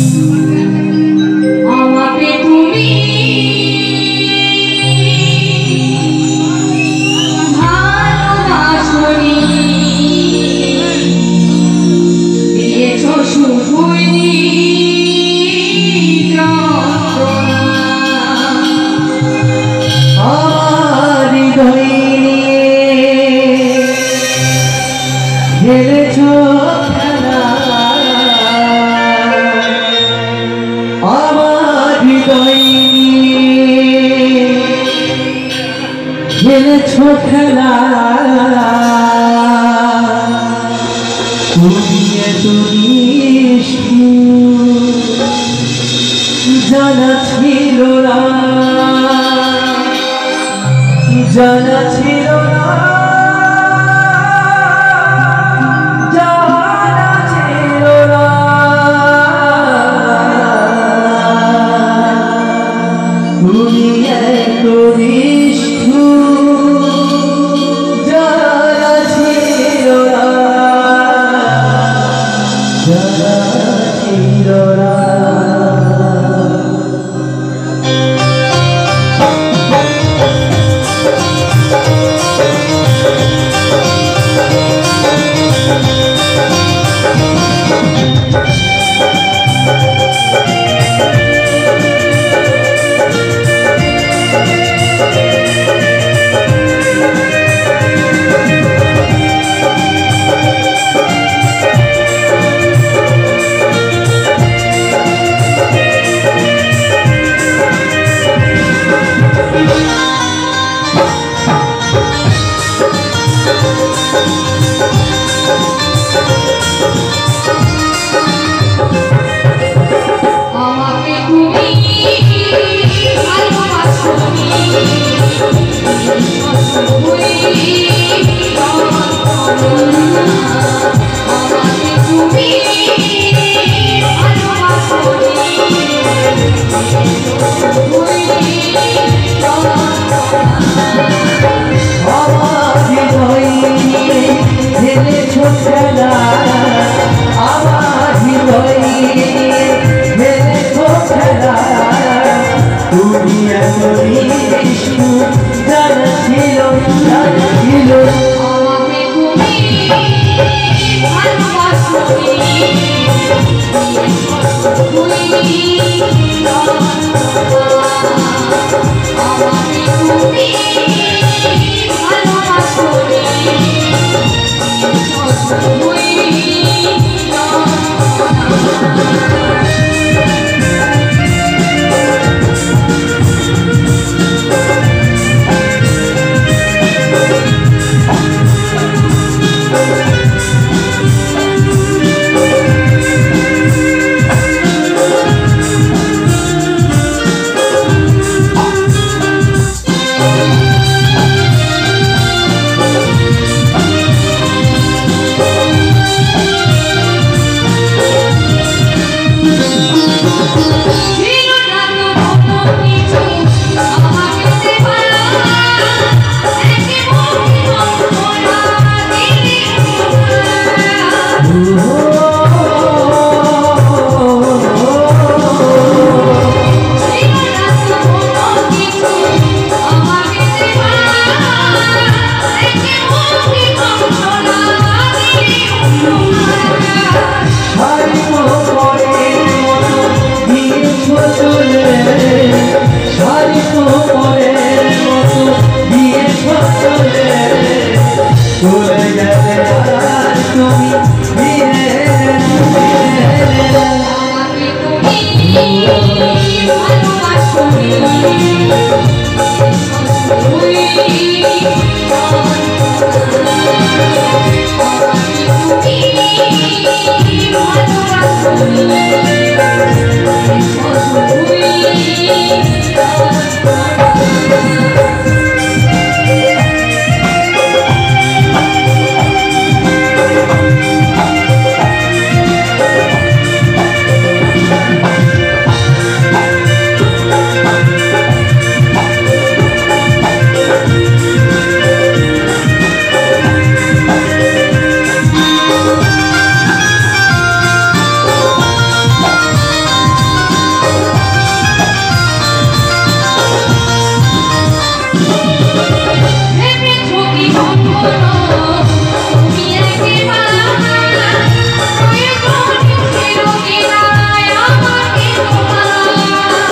you. খেলেছ খেলা। তুমি এত জানা ছিল না। জানা ছিল না। What?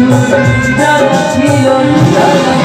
নিষ্ঠুর জানা